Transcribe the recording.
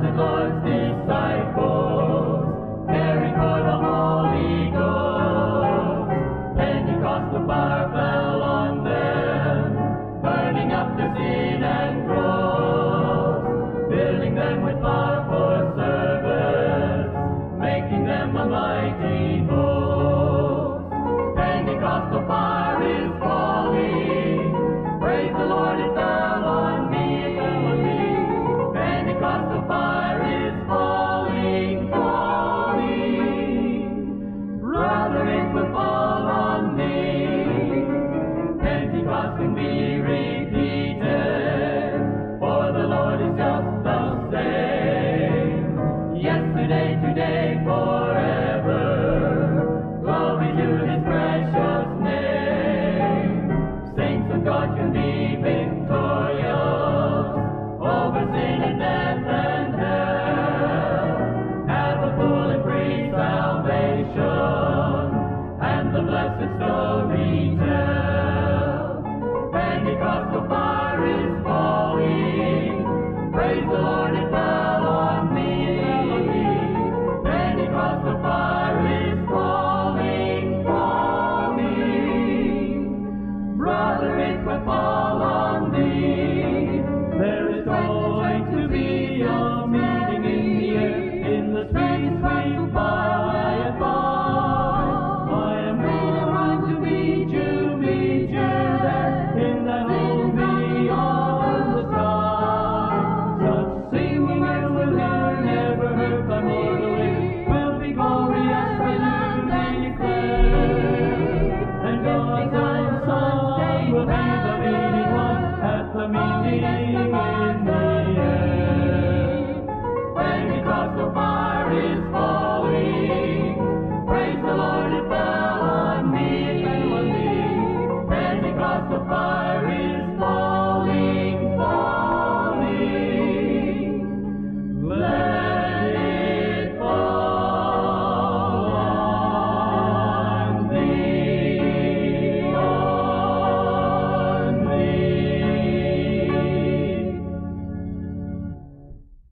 the Lord's name. today, today, forever. Glory to His precious name. Saints of God, to be victorious over sin and death and hell. Have a full and free salvation and the blessed story. we're going to be a meeting in the air, in the space way by and by. I am going to meet you, meet you there, in that home beyond the sky. Such singing as we learn, never heard by mortal will be glorious, we learn and declare. And God's own song will be the meeting one at the meeting.